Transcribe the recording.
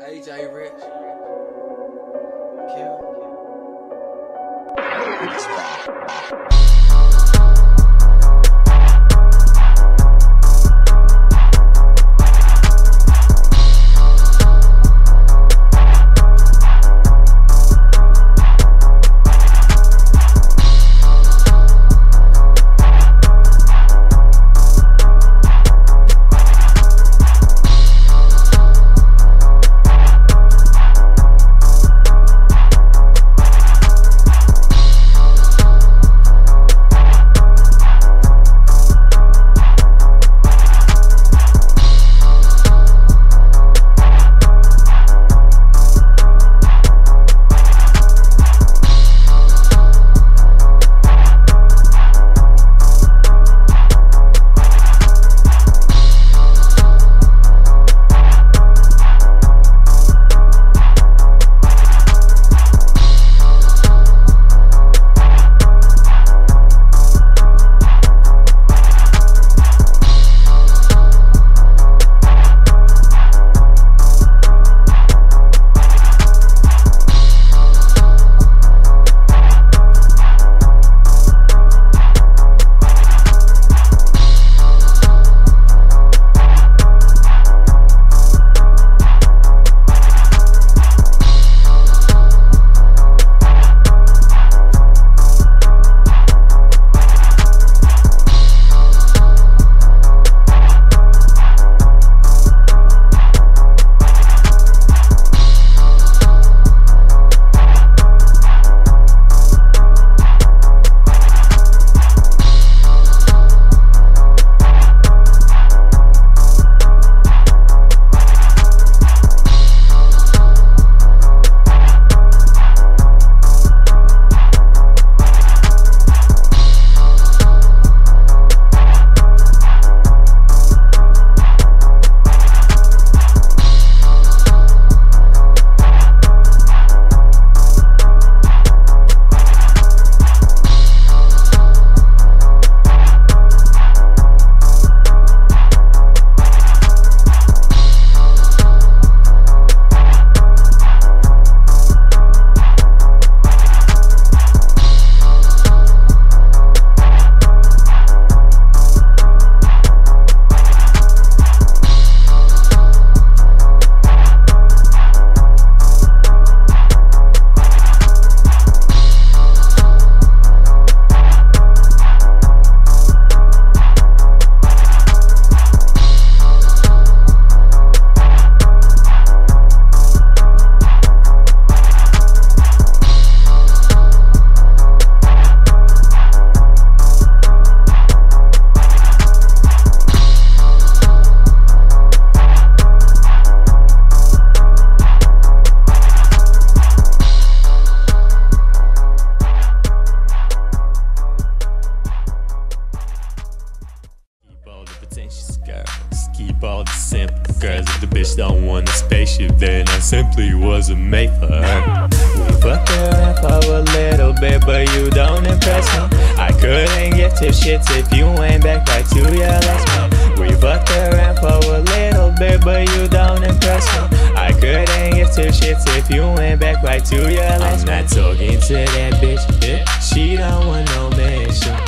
AJ Rich. Kill. simp. Cause if the bitch don't want a spaceship, then I simply wasn't made for her. Fuck her up a little bit, but you don't impress me. I couldn't give two shits if you ain't back right to your last one. We fucked around for a little bit, but you don't impress me. I couldn't give two shits if you ain't back right to your last I'm not talking to that bitch. bitch. She don't want no mission.